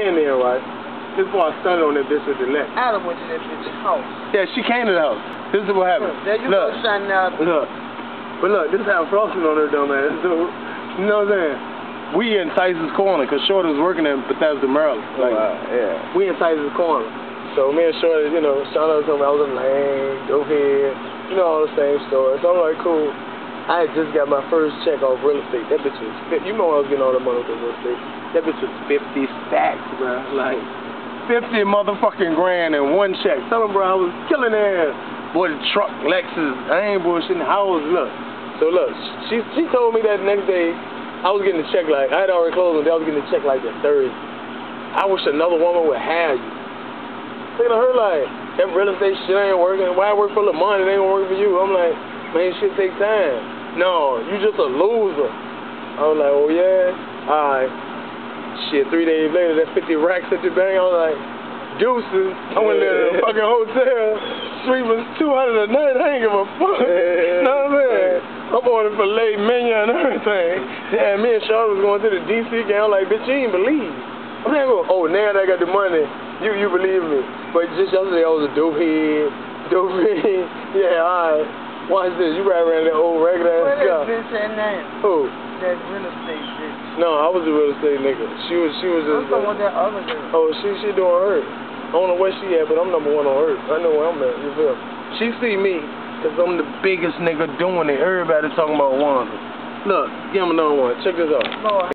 in there, right? This boy standing on that bitch with the neck. Adam went to that bitch's house. Yeah, she came to the house. This is what happened. There you look, go, shining out. look. But look, this having frosting on her dumb ass. So, you know what I'm saying? We in Tyson's corner, cause Shorty was working in Bethesda, Maryland. Oh, like, yeah. we in Tyson's corner. So me and Shorty, you know, Shauna told me I was a lame, dope head, you know, all the same stories. So I'm like, cool. I had just got my first check off real estate. That bitch was, fi- you know I was getting all the money with the real estate. That bitch was 50 stacks, bro. Like, 50 motherfucking grand in one check. Tell him, bro, I was killing ass. Boy, the truck, Lexus, I ain't bullshitting. How was, look. So look, she she told me that next day I was getting the check like, I had already closed and I was getting the check like the Thursday. I wish another woman would have you. Thinking of her like, that real estate shit ain't working. Why I work for the money? It ain't gonna work for you. I'm like, man, shit take time. No, you just a loser. I was like, oh yeah? Alright. Shit, three days later, that 50 racks at the bank, I was like, deuces. I went there to the fucking hotel. Street was 200 a night. I ain't give a fuck. You know what I'm saying? I'm ordering filet mignon and everything. Yeah, me and Charlotte was going to the DC game. I'm like, bitch, you ain't believe. I'm like, oh, oh, now that I got the money, you you believe me. But just yesterday, I was a dope head. Dope head. Yeah, alright. Watch this. You ride around that old regular What ass is car. bitch that name? Who? That real estate bitch. No, I was a real estate nigga. She was she was I'm just. about that other girl. Oh, she she doing her. I don't know where she at, but I'm number one on her. I know where I'm at. You feel? She see me, cause I'm the biggest nigga doing it. Everybody talking about Wanda. Look, give him another one. Check this out. Lord